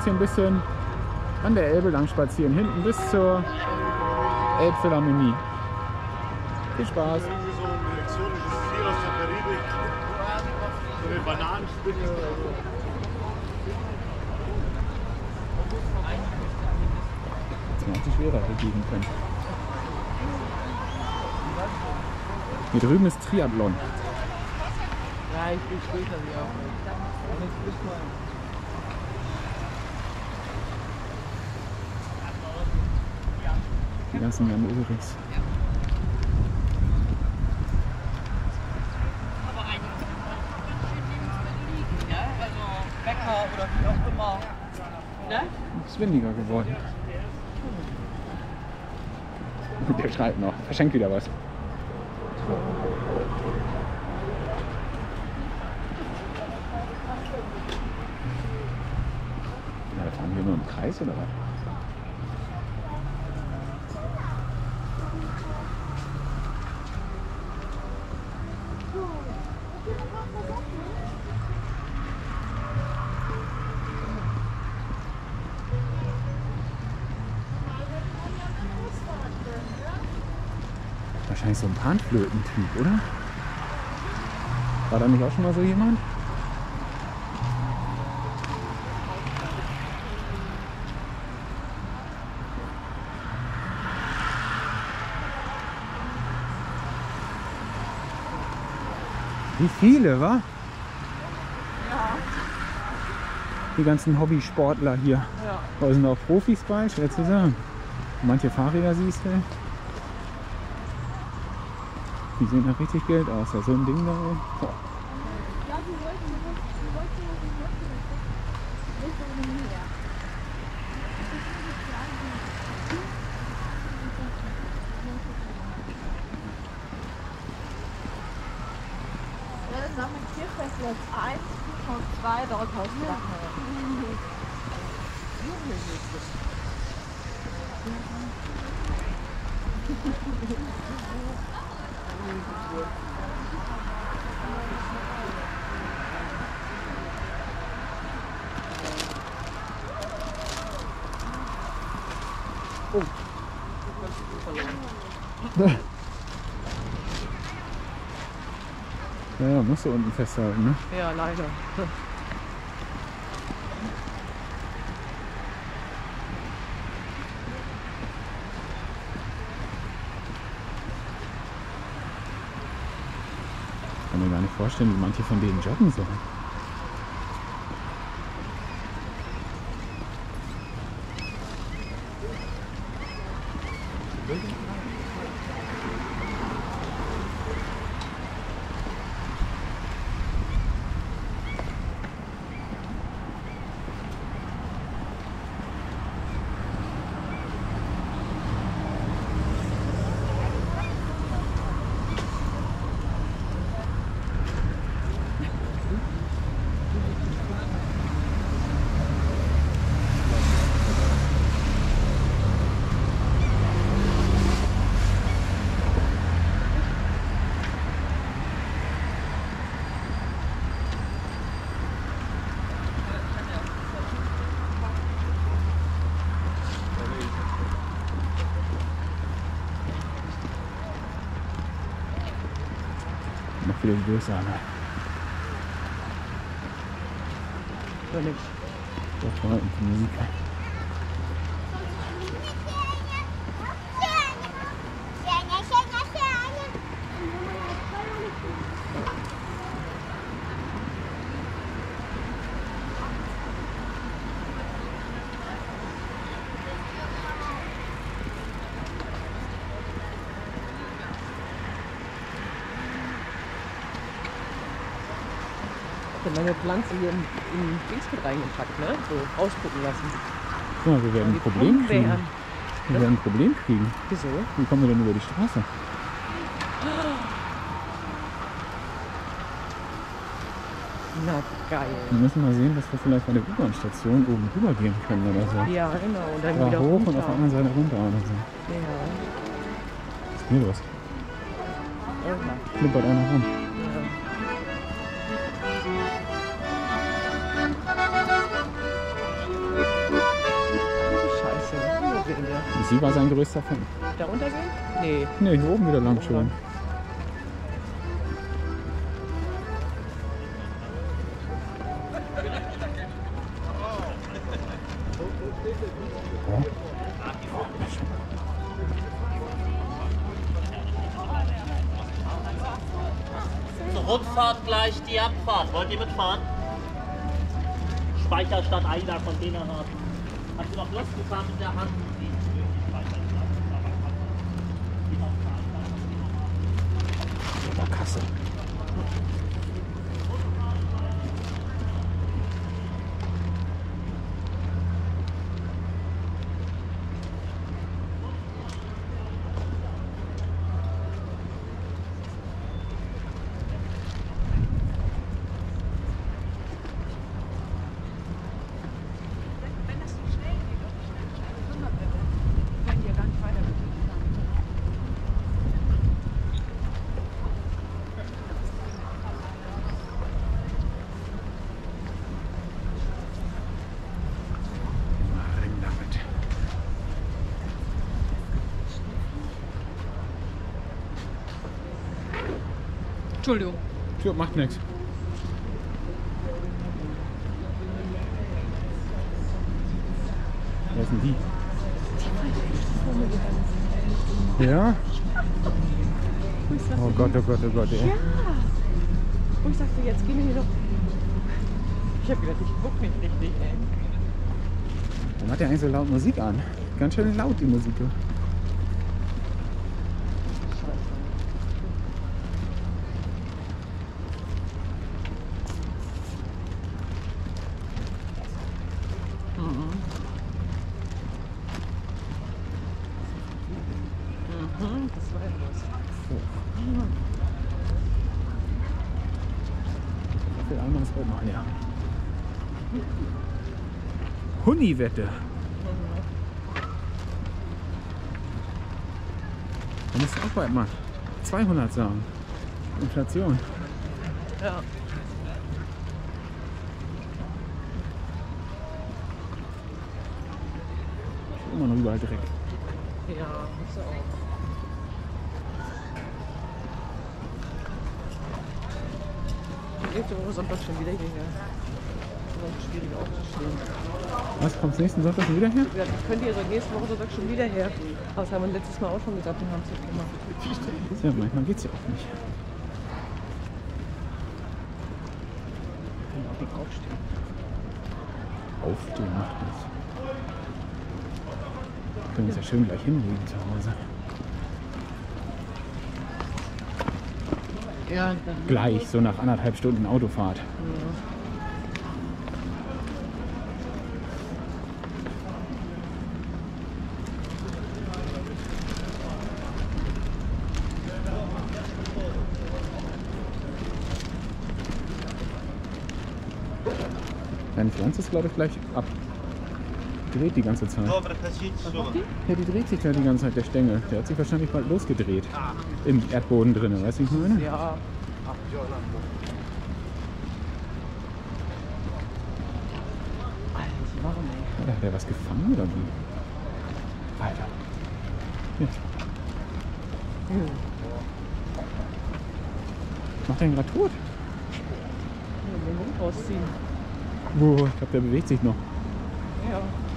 jetzt hier ein bisschen an der Elbe lang spazieren, hinten bis zur Elbphilharmonie. Viel Spaß. Jetzt mal die schwerer bewegen können. Hier drüben ist Triathlon. Ja, ich bin später wieder. Und jetzt bis mal. Die ganzen Jan Ulrichs. Ja, also Bäcker oder wie auch immer. Ne? Ist windiger geworden. Der schreit noch. Verschenkt wieder was. Ja, fahren wir nur im Kreis oder was? So ein Panflöten-Typ, oder? War da nicht auch schon mal so jemand? Wie viele, wa? Die ganzen Hobbysportler hier. Ja. Da sind auch Profis bei, schwer zu sagen. Manche Fahrräder siehst du. Die sehen nach richtig Geld aus. Ja, so ein Ding da. Boah. Zusammen Tierfestplatz 1 und 2 dort Hausflache. Ja, ja, musst du unten festhalten, ne? Ja, leider. Ich kann mir gar nicht vorstellen, wie manche von denen joggen sollen. Noch wieder die Durchsage. Oder nicht? Da vorne die Musik. Ich hab meine Pflanze hier in, in Dings mit reingepackt, ne? So ausgucken lassen. Guck mal, wir werden ein Problem kriegen. Wir werden ein Problem kriegen. Wieso? Wie kommen wir denn über die Straße? Na geil. Wir müssen mal sehen, dass wir vielleicht bei der U-Bahn-Station oben rüber gehen können oder so. Ja, genau. Und dann Da wieder hoch und runter. auf der anderen Seite runter oder so. Ja. Was ist hier los? Flippert einer rum. Sie war sein größter Fan. Da runtergehen? Nee. Ne, hier oben wieder lang. Ja. Zur Rundfahrt gleich die Abfahrt. Wollt ihr mitfahren? Speicherstadt Aida Containerhafen. Habt ihr noch Lust gefahren mit der Hand? Die Speicherstadt. Oder Kasse. Wenn das so schnell geht, auch schnell schneller wird, können die ja gar nicht weiter Mal rein damit. Entschuldigung. Ja, macht nichts. Wer sind die? Ja? Oh Gott, oh Gott, oh Gott, ey. Und ich dachte, jetzt gehen wir hier doch. Ich hab gedacht, ich guck mich richtig, ey. Warum hat der eigentlich so laut Musik an? Ganz schön laut, die Musik. du. Mhm, das war ja los. Wie viel einmal ist oben an, ja. Huni-Wette. Da musst du auch bald mal 200 sagen. Inflation. Ja. Immer noch überall Dreck. Ja, ist ja auch. Nächste Woche Sonntag schon wieder hierher. Das ist schwierig aufzustehen. Was, kommst nächsten Sonntag schon wieder her? Ja, könnte ja so nächste Woche Sonntag schon wieder her. Aber das haben wir letztes Mal auch schon gesagt, wir haben es nicht gemacht. Ja, manchmal geht's ja auch nicht. Kann auch nicht aufstehen. Aufstehen macht nichts. Wir können uns ja schön gleich hinlegen zu Hause. Ja, Gleich, so nach anderthalb Stunden Autofahrt. Deine Pflanze ist, glaube ich, gleich ab. Dreht die ganze Zeit. Ja, die dreht sich da die ganze Zeit, der Stängel. Der hat sich wahrscheinlich bald losgedreht. Im Erdboden drin, weißt du, ich meine? Ja. Alter, hat er was gefangen oder wie? Alter. Hier. Macht er ihn gerade tot? Den Mund rausziehen. Boah, ich glaube, der bewegt sich noch. Ja.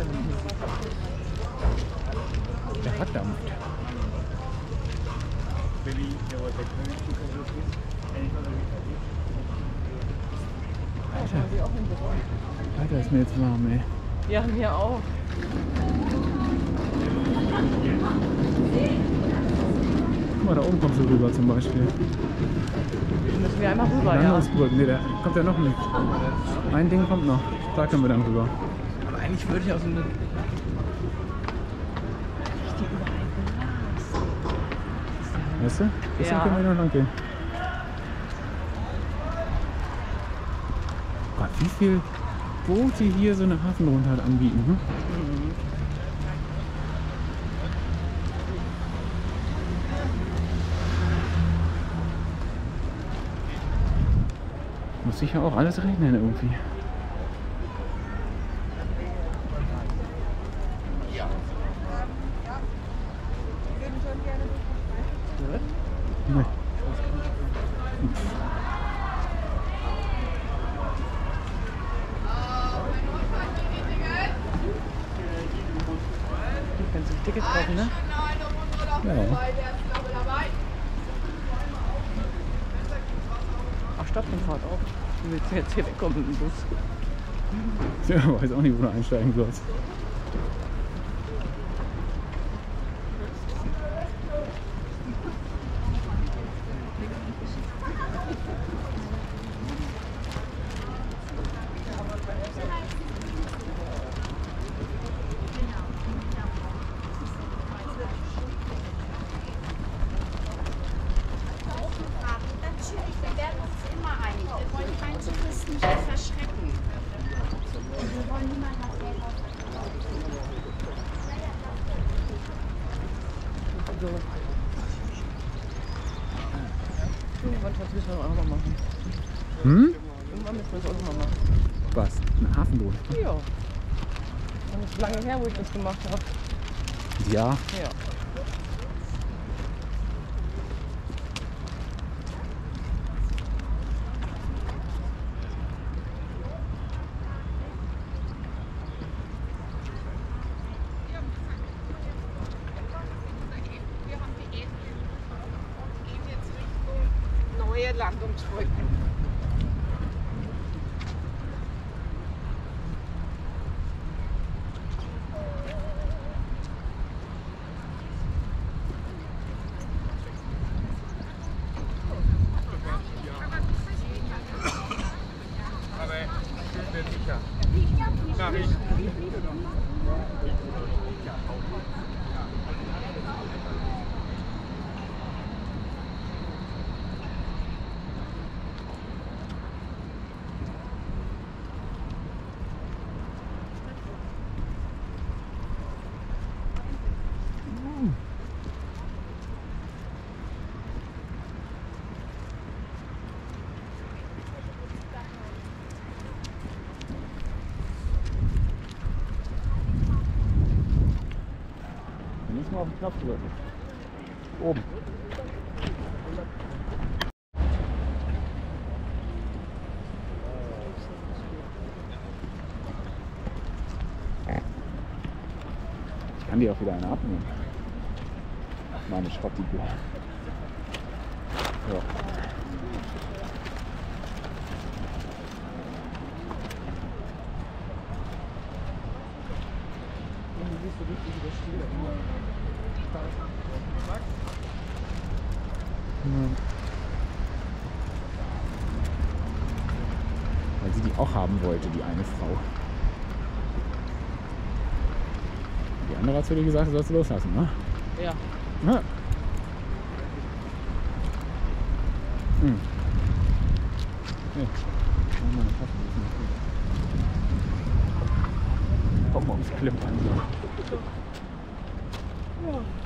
Was a Alter. Alter, ist mir jetzt warm, ey. Ja, mir auch. Guck mal, da oben kommst du rüber zum Beispiel. Müssen wir einmal rüber, ja. Landungsbrücken. Nee, da kommt ja noch nicht. Ein Ding kommt noch. Da können wir dann rüber. Eigentlich würde ich aus dem. Weißt du? Deswegen Ja. können wir noch lang gehen. Gott, wie viel Boote hier so eine Hafenrundfahrt anbieten. Hm? Muss sicher auch alles regnen irgendwie. Nee. Du kannst ein Ticket kaufen, ne? Ja. Stadtrundfahrt auch. Du willst jetzt hier wegkommen mit dem Bus. Ja, weiß auch nicht, wo du einsteigen sollst. Natürlich, wir werden uns immer einig. Wir wollen keinen Touristen nicht verschrecken. Und wir wollen niemanden nach Geld Irgendwann das müssen wir auch noch mal machen. Hm? Irgendwann müssen wir das auch noch mal machen. Was? Ein Hafenboot? Ja. Das ist lange her, wo ich das gemacht habe. Ja. Ja. Neue Landungsbrücken. Wir müssen mal auf den Knopf drücken. Oben. Ich kann die auch wieder eine abnehmen. Meine schrottige. Ja. Ja. Weil sie die auch haben wollte, die eine Frau. Die andere hat zu dir gesagt, du sollst loslassen, ne? Ja. Ja. Hm. Nee. Komm mal ums Klimpern. So. Oh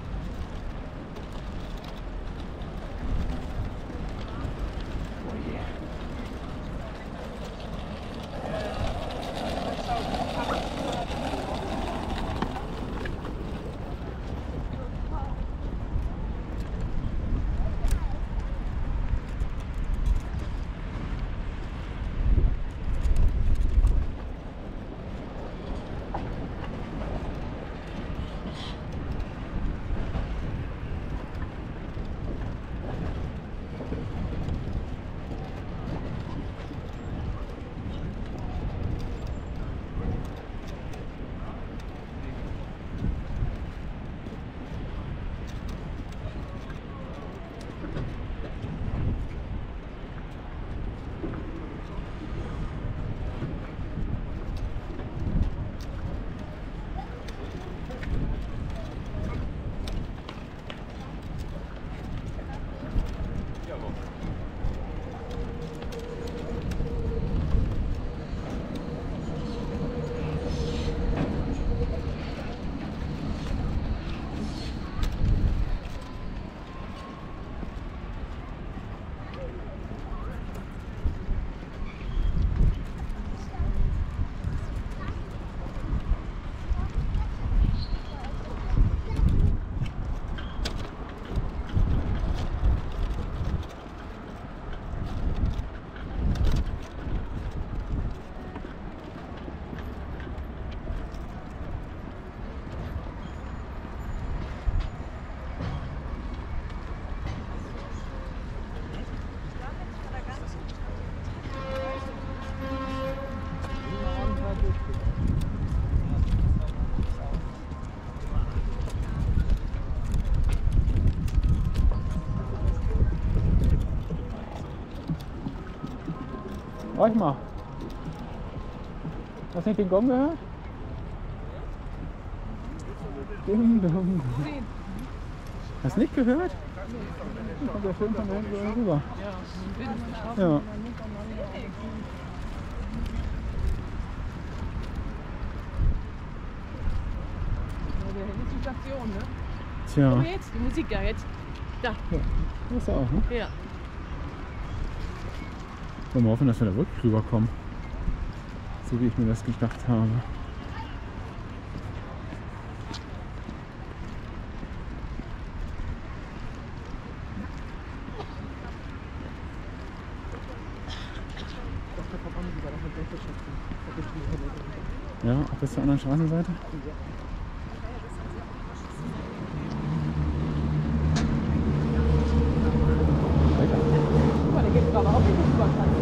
Horch mal. Hast du nicht den Gong gehört? Ding, dong. Hast du nicht gehört? Kommt der Film von da hinten rüber. Ja. Ja, das Station, ne? Tja, Aber jetzt, die Musik da jetzt. das ist auch, ne? Ja. Wollen wir hoffen, dass wir da wirklich rüberkommen. So wie ich mir das gedacht habe. Ja, auch bis zur anderen Straßenseite. Weiter. Guck mal, der geht gerade auf den Überkant.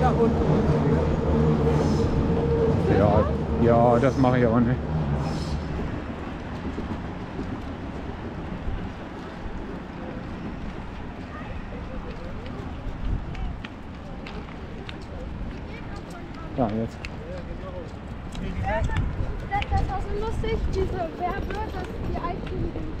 Da unten. Ja, ja, das mache ich aber nicht. Ja, jetzt. Das, das war so lustig, diese, wer wird das, die Eiskönigin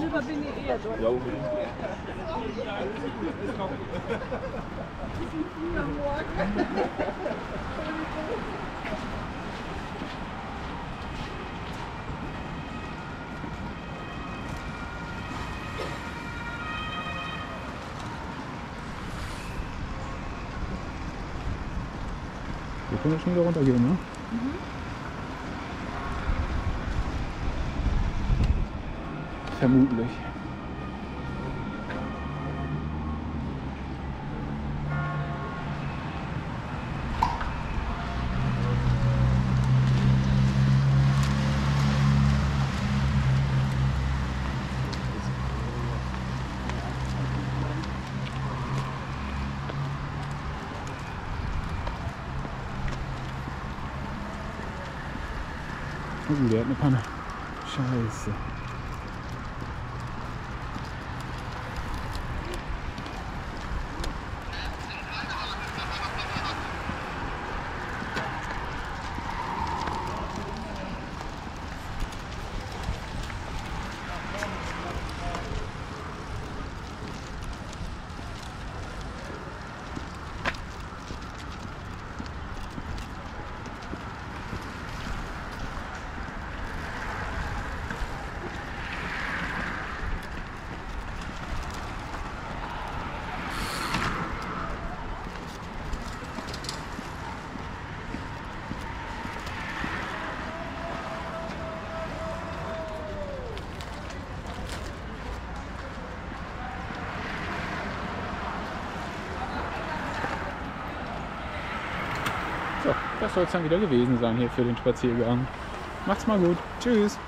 Lieber bin ich eher dort. Wir können jetzt schon wieder runtergehen, ne? Vermutlich. Oh, der hat eine Panne. Scheiße. Soll es dann wieder gewesen sein hier für den Spaziergang. Macht's mal gut. Tschüss.